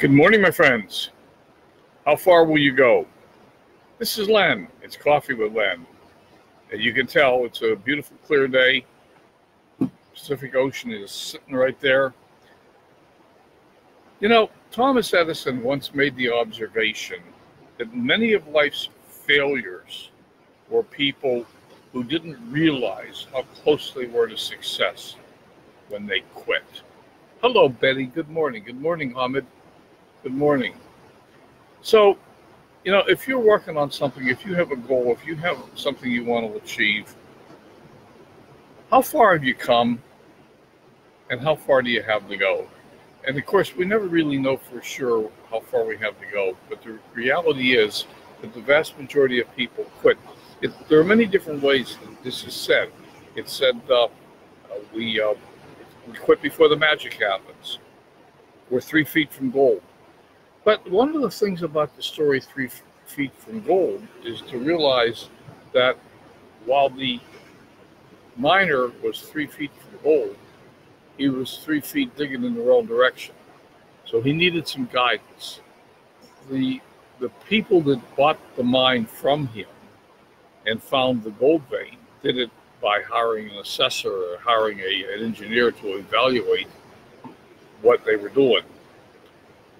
Good morning, my friends. How far will you go? This is Len. It's Coffee with Len. And you can tell it's a beautiful, clear day. Pacific Ocean is sitting right there. You know, Thomas Edison once made the observation that many of life's failures were people who didn't realize how close they were to success when they quit. Hello, Betty. Good morning. Good morning, Ahmed. Good morning. So, you know, if you're working on something, if you have a goal, if you have something you want to achieve, how far have you come and how far do you have to go? And of course, we never really know for sure how far we have to go, but the reality is that the vast majority of people quit. It, there are many different ways that this is said. It's said uh, uh, we, uh, we quit before the magic happens. We're three feet from gold but one of the things about the story Three Feet from Gold is to realize that while the miner was three feet from gold, he was three feet digging in the wrong direction. So he needed some guidance. The the people that bought the mine from him and found the gold vein did it by hiring an assessor or hiring a, an engineer to evaluate what they were doing.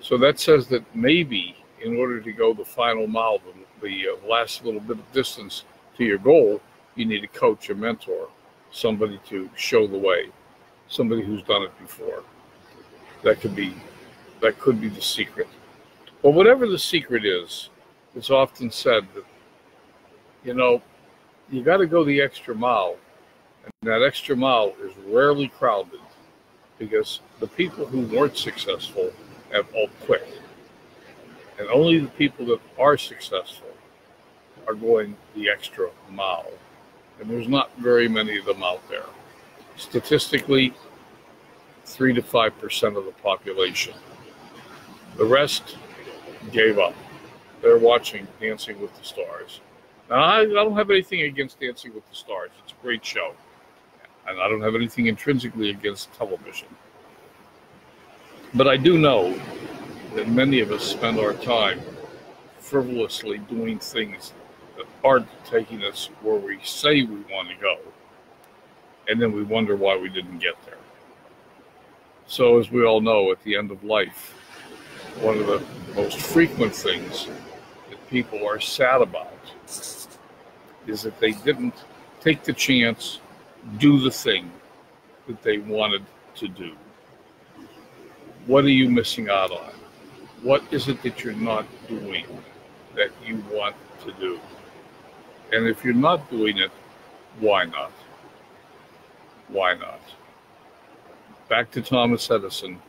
So that says that maybe in order to go the final mile, the, the uh, last little bit of distance to your goal, you need a coach, a mentor, somebody to show the way, somebody who's done it before. That could be that could be the secret. But whatever the secret is, it's often said that you know you got to go the extra mile, and that extra mile is rarely crowded because the people who weren't successful have all quit. And only the people that are successful are going the extra mile. And there's not very many of them out there. Statistically, 3 to 5% of the population. The rest gave up. They're watching Dancing with the Stars. Now, I, I don't have anything against Dancing with the Stars. It's a great show. And I don't have anything intrinsically against television. But I do know that many of us spend our time frivolously doing things that aren't taking us where we say we want to go. And then we wonder why we didn't get there. So, as we all know, at the end of life, one of the most frequent things that people are sad about is that they didn't take the chance, do the thing that they wanted to do. What are you missing out on? What is it that you're not doing that you want to do? And if you're not doing it, why not? Why not? Back to Thomas Edison.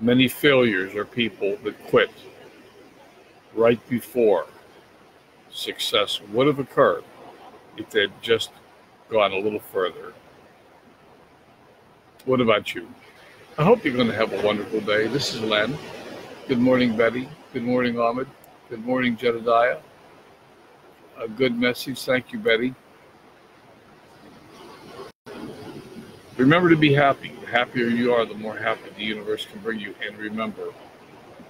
Many failures are people that quit right before success would have occurred if they'd just gone a little further. What about you? I hope you're going to have a wonderful day. This is Len. Good morning, Betty. Good morning, Ahmed. Good morning, Jedediah. A good message. Thank you, Betty. Remember to be happy. The happier you are, the more happy the universe can bring you. And remember,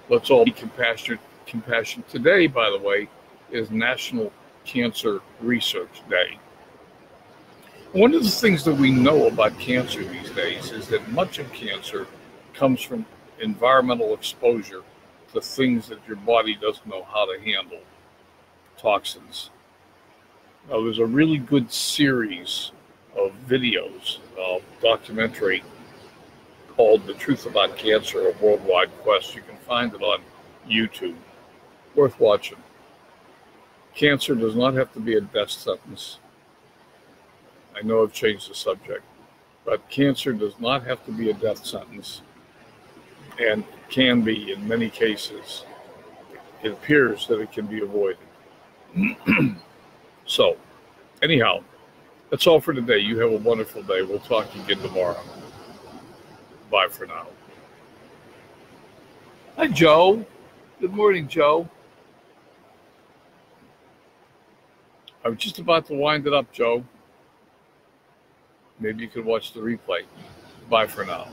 let's all be compassionate. Compassion. Today, by the way, is National Cancer Research Day. One of the things that we know about cancer these days is that much of cancer comes from environmental exposure to things that your body doesn't know how to handle toxins. Now, there's a really good series of videos, uh, documentary called The Truth About Cancer, a Worldwide Quest. You can find it on YouTube. Worth watching. Cancer does not have to be a death sentence. I know I've changed the subject, but cancer does not have to be a death sentence and can be in many cases. It appears that it can be avoided. so, anyhow, that's all for today. You have a wonderful day. We'll talk again tomorrow. Bye for now. Hi, Joe. Good morning, Joe. I was just about to wind it up, Joe. Maybe you could watch the replay. Bye for now.